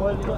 O el, el, el,